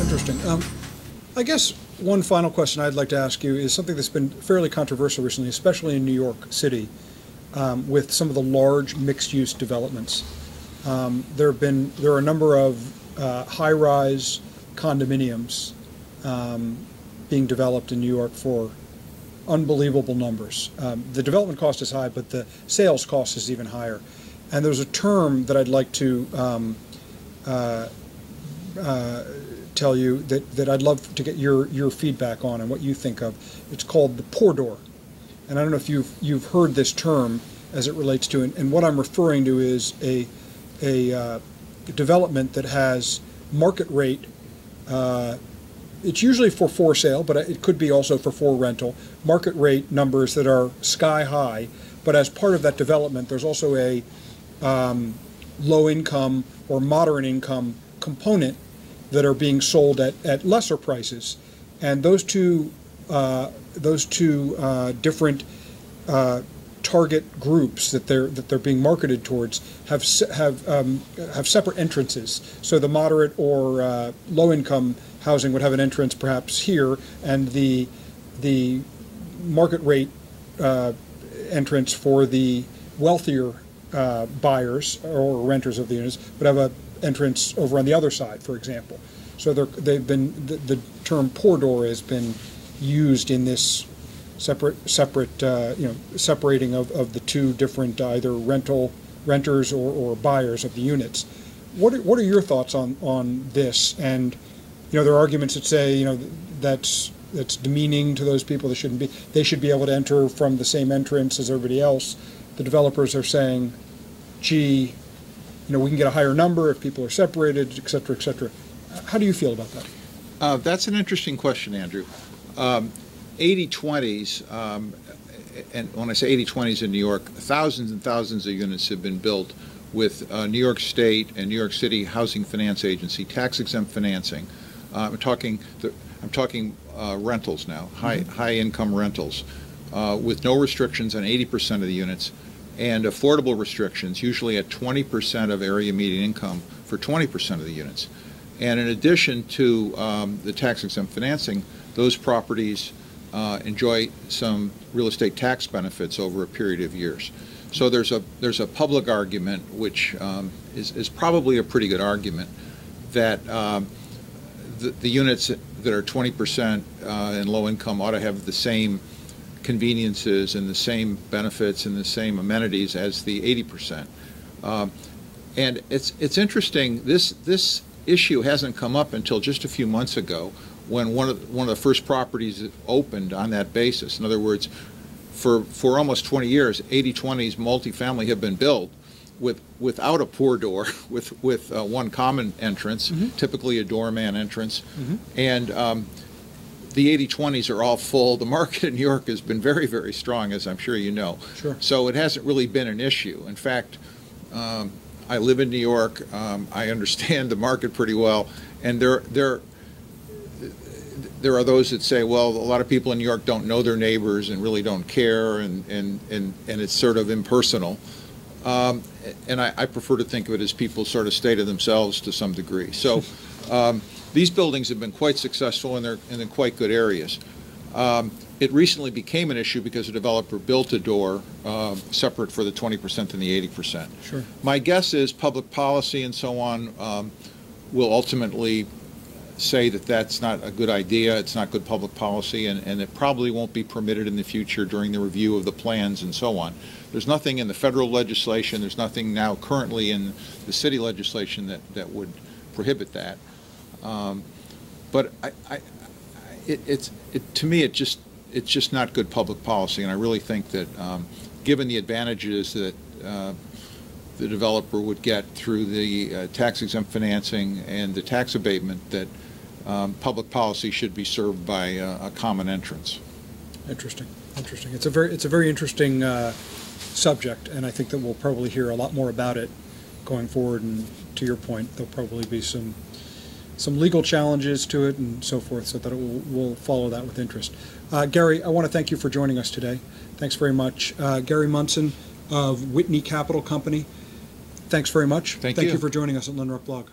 Interesting. Um, I guess one final question I'd like to ask you is something that's been fairly controversial recently, especially in New York City, um, with some of the large mixed-use developments. Um, there have been there are a number of uh, high-rise condominiums um, being developed in New York for unbelievable numbers. Um, the development cost is high, but the sales cost is even higher. And there's a term that I'd like to um, uh, uh, tell you that, that I'd love to get your, your feedback on and what you think of. It's called the poor door. And I don't know if you've, you've heard this term as it relates to, and, and what I'm referring to is a, a uh, development that has market rate. Uh, it's usually for for sale, but it could be also for for rental. Market rate numbers that are sky high, but as part of that development, there's also a um, low income or moderate income component that are being sold at, at lesser prices. And those two, uh, those two uh, different uh, target groups that they're that they're being marketed towards have have um, have separate entrances. So the moderate or uh, low income housing would have an entrance perhaps here, and the the market rate uh, entrance for the wealthier uh, buyers or renters of the units would have a entrance over on the other side, for example. So they've been the, the term poor door has been used in this separate separate uh, you know separating of, of the two different either rental renters or, or buyers of the units. What are, what are your thoughts on on this? And you know there are arguments that say you know that's that's demeaning to those people. They shouldn't be. They should be able to enter from the same entrance as everybody else. The developers are saying, "Gee, you know, we can get a higher number if people are separated, et cetera, et cetera." How do you feel about that? Uh, that's an interesting question, Andrew. Um, 80-20s, um, and when I say 80-20s in New York, thousands and thousands of units have been built with uh, New York State and New York City Housing Finance Agency tax-exempt financing. Uh, I'm talking, the, I'm talking uh, rentals now, high Mm-hmm. high income rentals, uh, with no restrictions on 80% of the units, and affordable restrictions, usually at 20% of area median income for 20% of the units. And in addition to um, the tax exempt financing, those properties uh, enjoy some real estate tax benefits over a period of years. So there's a there's a public argument, which um, is, is probably a pretty good argument, that um, the, the units that are 20% uh, in low income ought to have the same conveniences and the same benefits and the same amenities as the 80%. Um, and it's it's interesting. This this issue hasn't come up until just a few months ago, when one of one of the first properties opened on that basis. In other words, for for almost 20 years, 80-20s multifamily have been built with without a poor door, with with uh, one common entrance, typically a doorman entrance, and um, the 80-20s are all full. The market in New York has been very, very strong, as I'm sure you know. Sure. So it hasn't really been an issue. In fact, um, I live in New York. Um, I understand the market pretty well, and there, there, there are those that say, well, a lot of people in New York don't know their neighbors and really don't care, and and and, and it's sort of impersonal. Um, and I, I prefer to think of it as people sort of stay to themselves to some degree. So um, these buildings have been quite successful and they're, and in quite good areas. Um, it recently became an issue because a developer built a door uh, separate for the 20% and the 80%. Sure. My guess is public policy and so on um, will ultimately say that that's not a good idea, it's not good public policy, and, and it probably won't be permitted in the future during the review of the plans and so on. There's nothing in the federal legislation, there's nothing now currently in the city legislation that, that would prohibit that. Um, But I, I, it, it's, it, to me, it just, it's just not good public policy, and I really think that, um, given the advantages that, uh, the developer would get through the uh, tax exempt financing and the tax abatement, that um, public policy should be served by uh, a common entrance. Interesting, interesting. It's a very, it's a very interesting uh, subject, and I think that we'll probably hear a lot more about it going forward. And to your point, there'll probably be some, some legal challenges to it and so forth, so that it will, we'll follow that with interest. Uh, Garry, I want to thank you for joining us today. Thanks very much. Uh, Garry Munson of Whitney Capital Company. Thanks very much. Thank Thank you. you for joining us at Llenrock Blog.